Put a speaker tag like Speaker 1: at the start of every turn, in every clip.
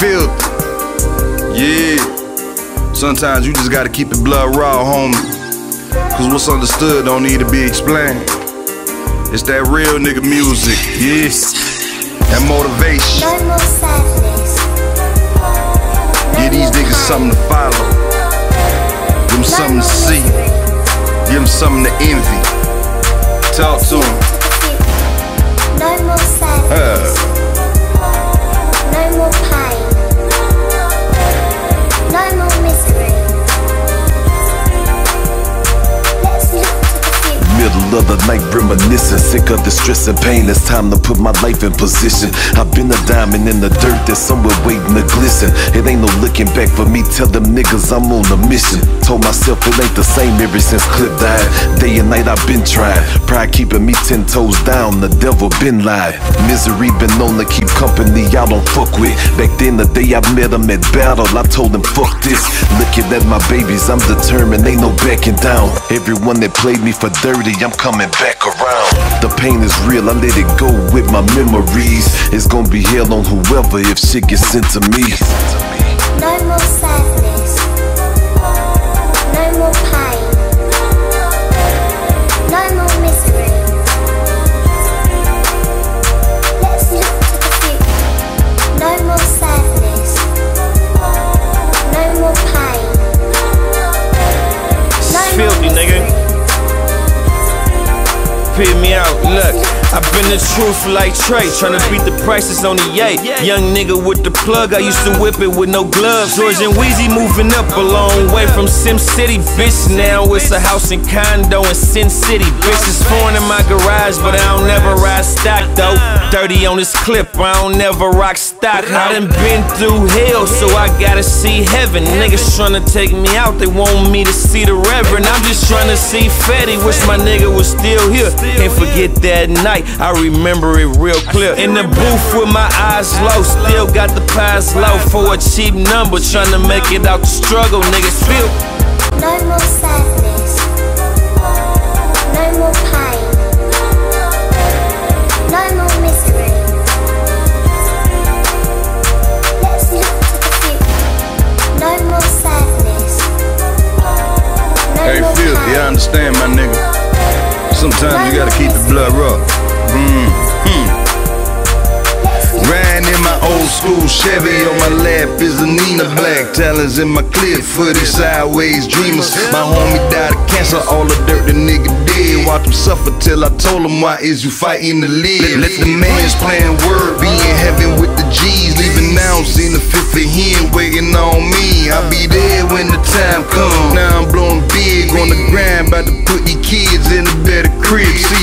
Speaker 1: filth. Yeah. Sometimes you just gotta keep it blood raw, homie. Cause what's understood don't need to be explained. It's that real nigga music, yeah. That motivation.
Speaker 2: No more sadness. No
Speaker 1: Give these niggas something to follow. Give them something to see. Give them something to envy. Talk to them.
Speaker 2: No the
Speaker 3: night, reminiscing, sick of the stress and pain. It's time to put my life in position. I've been a diamond in the dirt that's somewhere waiting to glisten. It ain't no looking back for me. Tell them niggas I'm on a mission. Told myself it ain't the same ever since Clip died. Day and night I've been trying. Pride keeping me ten toes down. The devil been lied. Misery been known to keep company I don't fuck with. Back then, the day I met him at battle, I told him fuck this. Looking at my babies, I'm determined. Ain't no backing down. Everyone that played me for dirty, I'm coming back around. The pain is real, I let it go with my memories. It's gonna be hell on whoever if shit gets sent to me.
Speaker 4: Pit me out, look. I've been the truth like Trae, tryna beat the prices on the yay. Young nigga with the plug, I used to whip it with no gloves. George and Wheezy moving up a long way from Sem City, bitch. Now it's a house and condo in Sin City, bitch. It's foreign in my garage, but I don't never ride stock though. 30 on this clip, I don't never rock stock. I done been through hell, so I gotta see heaven. Niggas tryna take me out, they want me to see the Reverend. I'm just tryna see Fetty, wish my nigga was still here. Can't forget that night, I remember it real clear. In the booth with my eyes low, still got the pies low for a cheap number. Tryna make it out the struggle, niggas feel.
Speaker 2: No more sadness. No more pain. No more misery. Let's look to the future. No more sadness. No
Speaker 1: Hey, Phil,
Speaker 2: pain.
Speaker 1: you understand, my nigga? Sometimes you gotta keep the blood raw.
Speaker 2: Let's
Speaker 1: Riding in my old school Chevy on my lap is a Nina Black talons in my clear footy sideways dreamers. My homie died of cancer, all the dirt the nigga did. Watch him suffer till I told him why is you fighting to live. Let, let the man's playing word be in heaven with the G's. Leaving now, seen the fifth of him waiting on me. I'll be there when the time comes. Now I'm blowing big on the grind, about to put these kids in a better crib. C4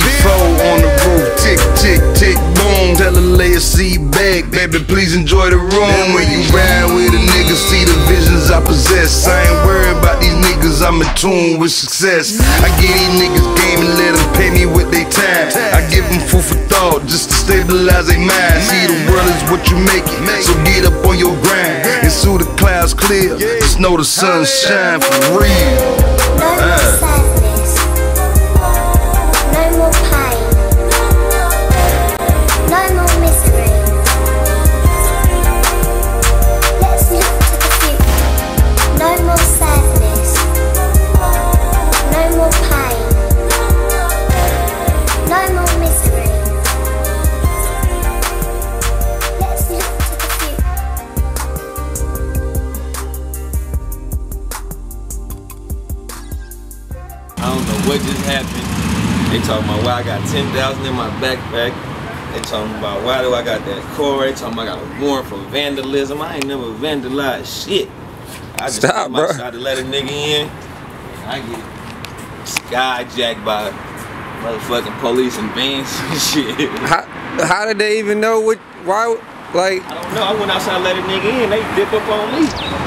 Speaker 1: please enjoy the room. When you ride with a nigga, see the visions I possess. I ain't worried about these niggas, I'm in tune with success. I get these niggas game and let them pay me with their time. I give them food for thought just to stabilize their mind. See, the world is what you make it, so get up on your grind. And soon the clouds clear, just know the sun shine for real.
Speaker 2: No
Speaker 4: I don't know what just happened. They talking about why I got 10,000 in my backpack. They talking about why do I got that car. They talking about I got a warrant for vandalism. I ain't never vandalized shit. I just
Speaker 5: Stop, bro.
Speaker 4: outside to let a nigga in. I get skyjacked by motherfucking police and vans and shit.
Speaker 5: How, how did they even know what? Why? Like,
Speaker 4: I don't know. I went outside let a nigga in. They dip up on me.